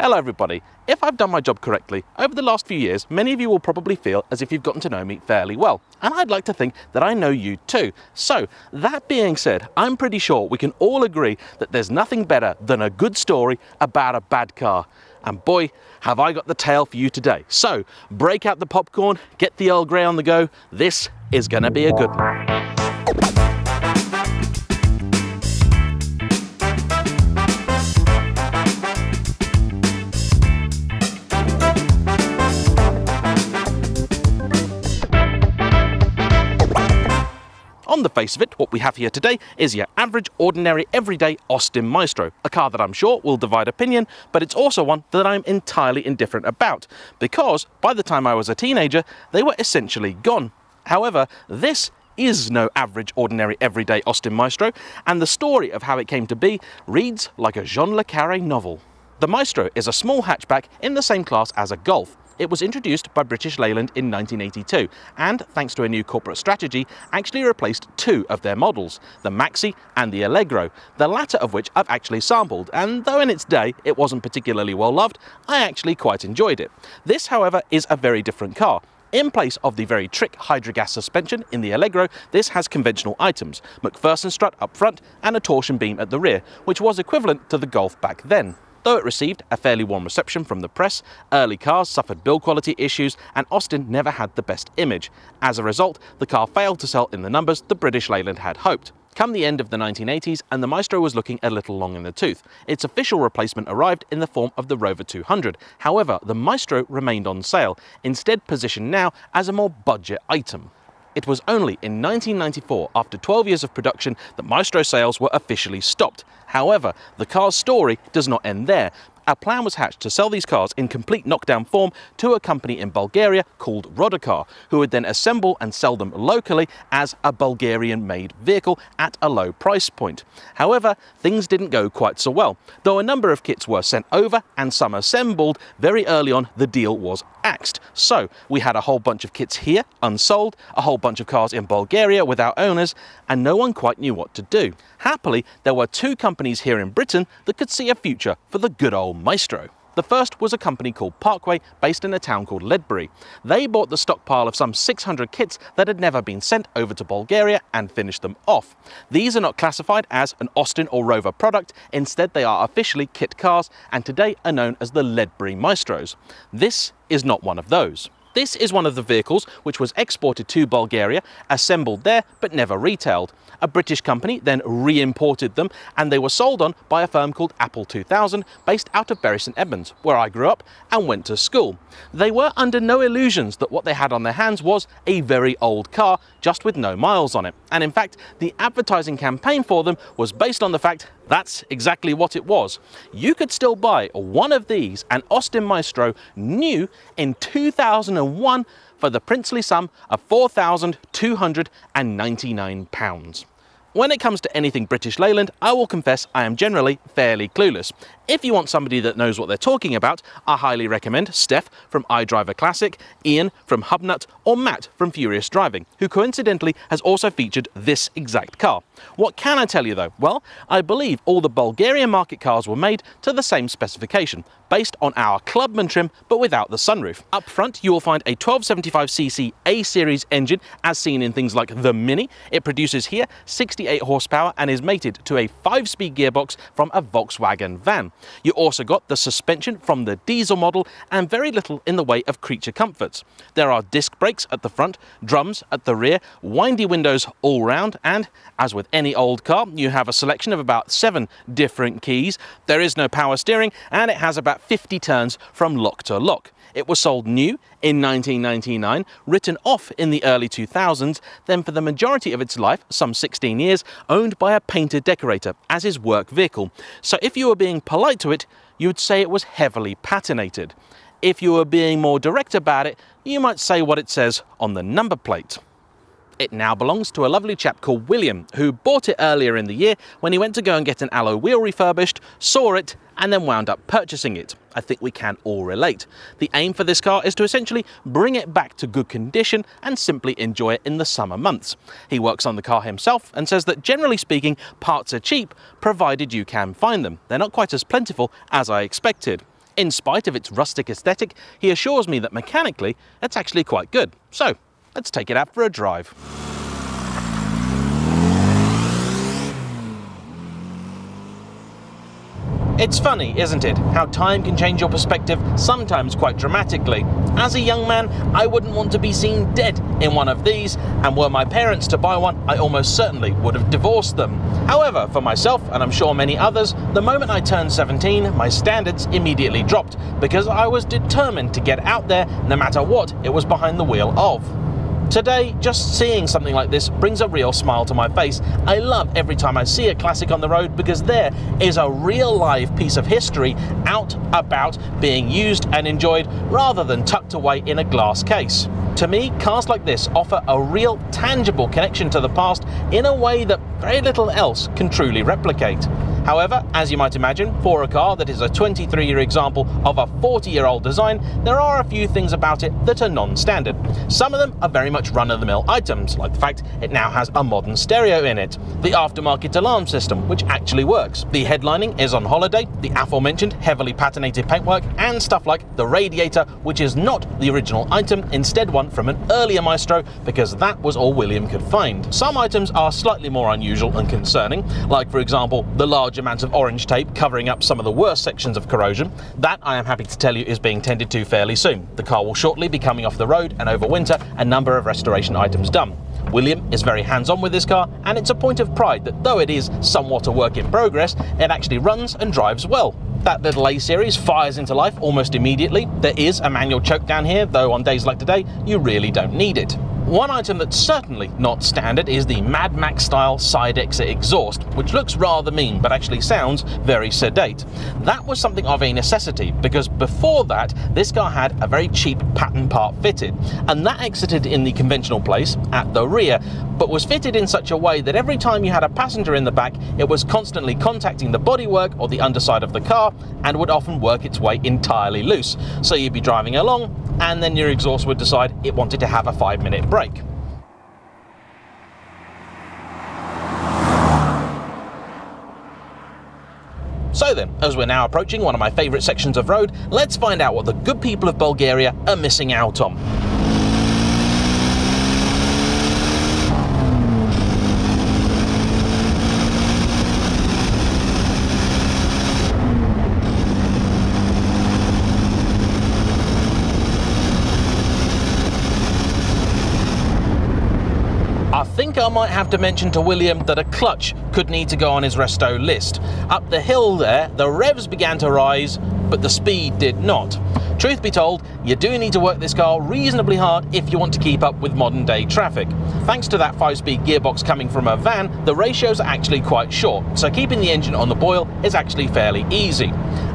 Hello everybody. If I've done my job correctly, over the last few years, many of you will probably feel as if you've gotten to know me fairly well. And I'd like to think that I know you too. So, that being said, I'm pretty sure we can all agree that there's nothing better than a good story about a bad car. And boy, have I got the tale for you today. So, break out the popcorn, get the Earl Grey on the go. This is gonna be a good one. On the face of it, what we have here today is your average, ordinary, everyday Austin Maestro, a car that I'm sure will divide opinion, but it's also one that I'm entirely indifferent about, because by the time I was a teenager, they were essentially gone. However, this is no average, ordinary, everyday Austin Maestro, and the story of how it came to be reads like a Jean Le Carre novel. The Maestro is a small hatchback in the same class as a Golf, it was introduced by British Leyland in 1982 and, thanks to a new corporate strategy, actually replaced two of their models, the Maxi and the Allegro, the latter of which I've actually sampled, and though in its day it wasn't particularly well loved, I actually quite enjoyed it. This, however, is a very different car. In place of the very trick Hydrogas suspension in the Allegro, this has conventional items, MacPherson strut up front and a torsion beam at the rear, which was equivalent to the Golf back then. Though it received a fairly warm reception from the press, early cars suffered build quality issues and Austin never had the best image. As a result, the car failed to sell in the numbers the British Leyland had hoped. Come the end of the 1980s and the Maestro was looking a little long in the tooth. Its official replacement arrived in the form of the Rover 200. However, the Maestro remained on sale, instead positioned now as a more budget item. It was only in 1994, after 12 years of production, that Maestro sales were officially stopped. However, the car's story does not end there. Our plan was hatched to sell these cars in complete knockdown form to a company in Bulgaria called Rodacar, who would then assemble and sell them locally as a Bulgarian-made vehicle at a low price point. However, things didn't go quite so well. Though a number of kits were sent over and some assembled, very early on the deal was axed. So we had a whole bunch of kits here, unsold, a whole bunch of cars in Bulgaria without owners, and no one quite knew what to do. Happily, there were two companies here in Britain that could see a future for the good old Maestro. The first was a company called Parkway, based in a town called Ledbury. They bought the stockpile of some 600 kits that had never been sent over to Bulgaria and finished them off. These are not classified as an Austin or Rover product, instead they are officially kit cars and today are known as the Ledbury Maestros. This is not one of those. This is one of the vehicles which was exported to Bulgaria, assembled there but never retailed. A British company then re-imported them and they were sold on by a firm called Apple 2000 based out of Bury St Edmunds where I grew up and went to school. They were under no illusions that what they had on their hands was a very old car just with no miles on it and in fact the advertising campaign for them was based on the fact that's exactly what it was. You could still buy one of these, an Austin Maestro, new in 2001 for the princely sum of £4,299. When it comes to anything British Leyland, I will confess I am generally fairly clueless. If you want somebody that knows what they're talking about, I highly recommend Steph from Idriveaclassic, Ian from Hubnut, or Matt from Furious Driving, who coincidentally has also featured this exact car. What can I tell you though? Well, I believe all the Bulgarian market cars were made to the same specification, based on our Clubman trim but without the sunroof. Up front you will find a 1275cc A-series engine as seen in things like the Mini. It produces here 68 horsepower and is mated to a 5-speed gearbox from a Volkswagen van. You also got the suspension from the diesel model and very little in the way of creature comforts. There are disc brakes at the front, drums at the rear, windy windows all round and, as with any old car, you have a selection of about seven different keys. There is no power steering and it has about 50 turns from lock to lock. It was sold new in 1999, written off in the early 2000s, then for the majority of its life, some 16 years, owned by a painter decorator as his work vehicle. So if you were being polite to it, you would say it was heavily patinated. If you were being more direct about it, you might say what it says on the number plate. It now belongs to a lovely chap called William, who bought it earlier in the year when he went to go and get an alloy wheel refurbished, saw it, and then wound up purchasing it. I think we can all relate. The aim for this car is to essentially bring it back to good condition and simply enjoy it in the summer months. He works on the car himself and says that generally speaking, parts are cheap, provided you can find them. They're not quite as plentiful as I expected. In spite of its rustic aesthetic, he assures me that mechanically, it's actually quite good. So, let's take it out for a drive. It's funny, isn't it, how time can change your perspective, sometimes quite dramatically. As a young man, I wouldn't want to be seen dead in one of these, and were my parents to buy one, I almost certainly would have divorced them. However, for myself, and I'm sure many others, the moment I turned 17, my standards immediately dropped, because I was determined to get out there no matter what it was behind the wheel of. Today, just seeing something like this brings a real smile to my face. I love every time I see a classic on the road because there is a real live piece of history out about being used and enjoyed rather than tucked away in a glass case. To me, cars like this offer a real tangible connection to the past in a way that very little else can truly replicate. However, as you might imagine, for a car that is a 23 year example of a 40 year old design, there are a few things about it that are non-standard. Some of them are very much run-of-the-mill items, like the fact it now has a modern stereo in it, the aftermarket alarm system, which actually works, the headlining is on holiday, the aforementioned heavily patinated paintwork, and stuff like the radiator, which is not the original item, instead one from an earlier Maestro, because that was all William could find. Some items are slightly more unusual and concerning, like for example, the large large amounts of orange tape covering up some of the worst sections of corrosion. That, I am happy to tell you, is being tended to fairly soon. The car will shortly be coming off the road and over winter, a number of restoration items done. William is very hands-on with this car and it's a point of pride that though it is somewhat a work in progress, it actually runs and drives well. That little A-series fires into life almost immediately. There is a manual choke down here, though on days like today, you really don't need it. One item that's certainly not standard is the Mad Max style side exit exhaust, which looks rather mean but actually sounds very sedate. That was something of a necessity because before that, this car had a very cheap pattern part fitted, and that exited in the conventional place at the rear, but was fitted in such a way that every time you had a passenger in the back, it was constantly contacting the bodywork or the underside of the car and would often work its way entirely loose. So you'd be driving along, and then your exhaust would decide it wanted to have a five minute break. So then, as we're now approaching one of my favourite sections of road, let's find out what the good people of Bulgaria are missing out on. think I might have to mention to William that a clutch could need to go on his resto list. Up the hill there, the revs began to rise, but the speed did not. Truth be told, you do need to work this car reasonably hard if you want to keep up with modern day traffic. Thanks to that 5-speed gearbox coming from a van, the ratios are actually quite short, so keeping the engine on the boil is actually fairly easy.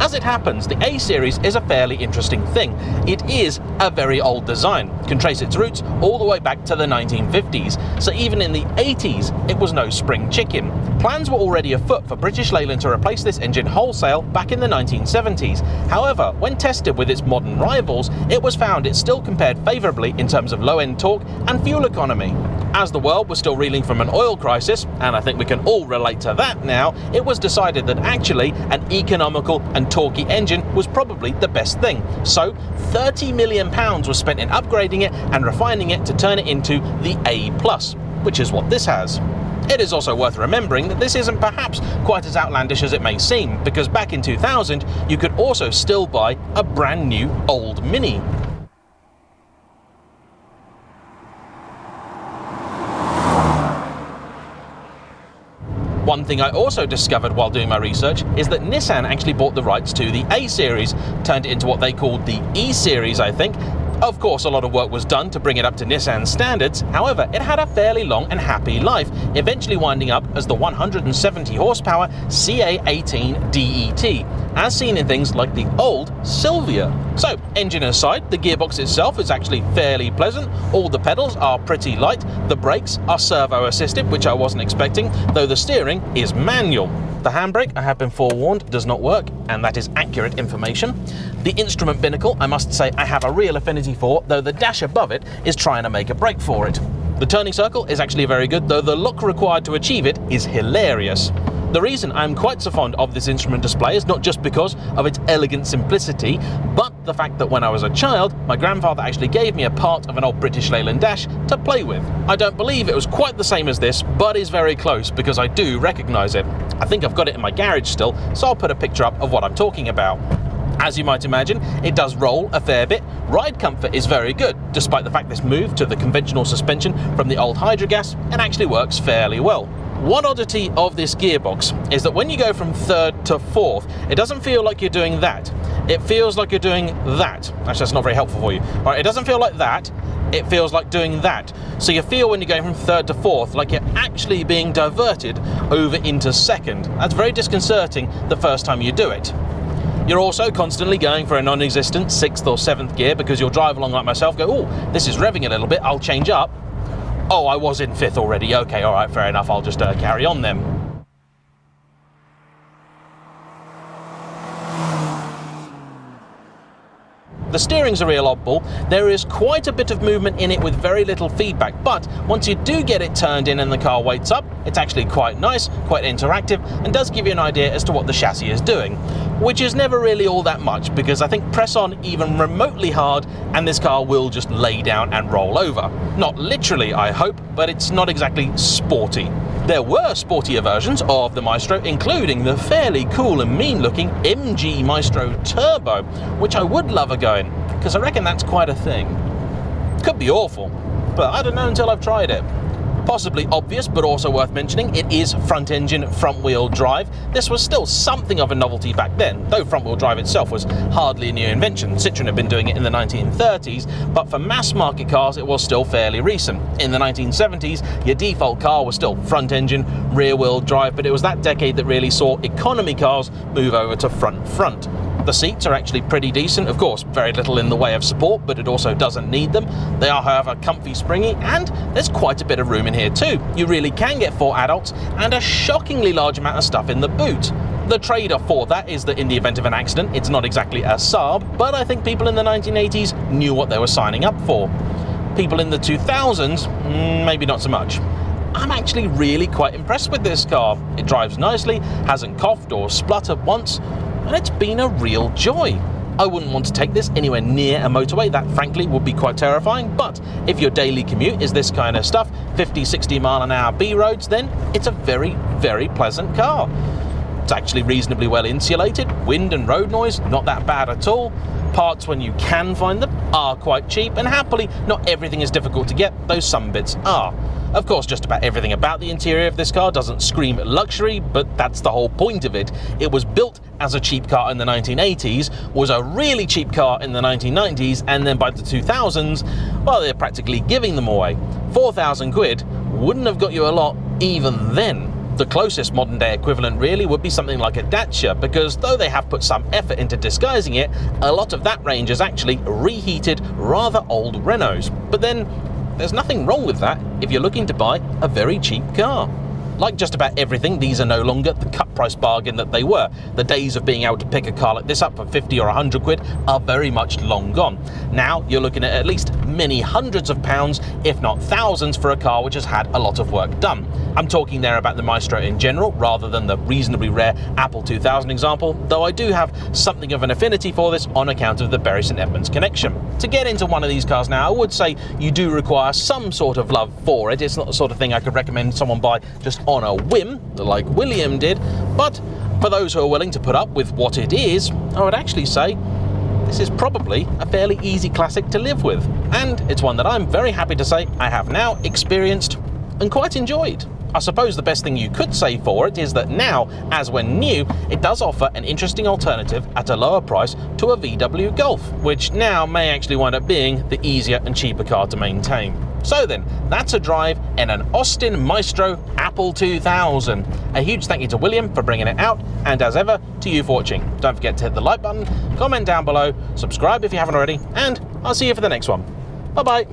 As it happens, the A-Series is a fairly interesting thing. It is a very old design, can trace its roots all the way back to the 1950s, so even in the 80s it was no spring chicken. Plans were already afoot for British Leyland to replace this engine wholesale back in the 1970s. However, when tested with its modern rivals, it was found it still compared favourably in terms of low-end torque and fuel economy. As the world was still reeling from an oil crisis, and I think we can all relate to that now, it was decided that actually an economical and torquey engine was probably the best thing. So 30 million pounds was spent in upgrading it and refining it to turn it into the A+, which is what this has. It is also worth remembering that this isn't perhaps quite as outlandish as it may seem, because back in 2000 you could also still buy a brand new old Mini. One thing I also discovered while doing my research is that Nissan actually bought the rights to the A series, turned it into what they called the E series, I think, of course, a lot of work was done to bring it up to Nissan standards, however, it had a fairly long and happy life, eventually winding up as the 170 horsepower CA18 DET, as seen in things like the old Silvia. So, engine aside, the gearbox itself is actually fairly pleasant, all the pedals are pretty light, the brakes are servo assisted, which I wasn't expecting, though the steering is manual. The handbrake, I have been forewarned, does not work, and that is accurate information. The instrument binnacle, I must say I have a real affinity for, though the dash above it is trying to make a break for it. The turning circle is actually very good, though the look required to achieve it is hilarious. The reason I'm quite so fond of this instrument display is not just because of its elegant simplicity, but the fact that when I was a child, my grandfather actually gave me a part of an old British Leyland Dash to play with. I don't believe it was quite the same as this, but is very close because I do recognise it. I think I've got it in my garage still, so I'll put a picture up of what I'm talking about. As you might imagine, it does roll a fair bit. Ride comfort is very good, despite the fact this moved to the conventional suspension from the old Hydrogas and actually works fairly well. One oddity of this gearbox is that when you go from third to fourth, it doesn't feel like you're doing that. It feels like you're doing that. Actually, that's not very helpful for you. All right, it doesn't feel like that. It feels like doing that. So you feel when you're going from third to fourth like you're actually being diverted over into second. That's very disconcerting the first time you do it. You're also constantly going for a non-existent sixth or seventh gear because you'll drive along like myself, go, oh, this is revving a little bit, I'll change up. Oh, I was in fifth already. Okay, all right, fair enough. I'll just uh, carry on then. The steering's a real oddball. There is quite a bit of movement in it with very little feedback, but once you do get it turned in and the car weights up, it's actually quite nice, quite interactive, and does give you an idea as to what the chassis is doing. Which is never really all that much, because I think press on even remotely hard, and this car will just lay down and roll over. Not literally, I hope, but it's not exactly sporty. There were sportier versions of the Maestro, including the fairly cool and mean looking MG Maestro Turbo, which I would love a go in, because I reckon that's quite a thing. Could be awful, but I don't know until I've tried it. Possibly obvious, but also worth mentioning, it is front engine, front wheel drive. This was still something of a novelty back then, though front wheel drive itself was hardly a new invention. Citroën had been doing it in the 1930s, but for mass market cars, it was still fairly recent. In the 1970s, your default car was still front engine, rear wheel drive, but it was that decade that really saw economy cars move over to front front. The seats are actually pretty decent, of course, very little in the way of support, but it also doesn't need them. They are, however, comfy, springy, and there's quite a bit of room in here too. You really can get four adults and a shockingly large amount of stuff in the boot. The trade-off for that is that in the event of an accident, it's not exactly a Saab, but I think people in the 1980s knew what they were signing up for. People in the 2000s, mm, maybe not so much. I'm actually really quite impressed with this car. It drives nicely, hasn't coughed or spluttered once, and it's been a real joy. I wouldn't want to take this anywhere near a motorway, that frankly would be quite terrifying, but if your daily commute is this kind of stuff, 50, 60 mile an hour B roads, then it's a very, very pleasant car. It's actually reasonably well insulated, wind and road noise, not that bad at all. Parts, when you can find them, are quite cheap, and happily, not everything is difficult to get, though some bits are. Of course, just about everything about the interior of this car doesn't scream luxury, but that's the whole point of it. It was built as a cheap car in the 1980s, was a really cheap car in the 1990s, and then by the 2000s, well, they're practically giving them away. 4,000 quid wouldn't have got you a lot even then. The closest modern day equivalent really would be something like a Dacia, because though they have put some effort into disguising it, a lot of that range is actually reheated, rather old Renaults. But then, there's nothing wrong with that if you're looking to buy a very cheap car. Like just about everything, these are no longer the cut price bargain that they were. The days of being able to pick a car like this up for 50 or 100 quid are very much long gone. Now you're looking at at least many hundreds of pounds, if not thousands, for a car which has had a lot of work done. I'm talking there about the Maestro in general, rather than the reasonably rare Apple 2000 example, though I do have something of an affinity for this on account of the Bury St Edmunds connection. To get into one of these cars now, I would say you do require some sort of love for it. It's not the sort of thing I could recommend someone buy just on a whim, like William did, but for those who are willing to put up with what it is, I would actually say this is probably a fairly easy classic to live with. And it's one that I'm very happy to say I have now experienced and quite enjoyed. I suppose the best thing you could say for it is that now, as when new, it does offer an interesting alternative at a lower price to a VW Golf, which now may actually wind up being the easier and cheaper car to maintain. So then, that's a drive in an Austin Maestro Apple 2000. A huge thank you to William for bringing it out, and as ever, to you for watching. Don't forget to hit the like button, comment down below, subscribe if you haven't already, and I'll see you for the next one. Bye-bye.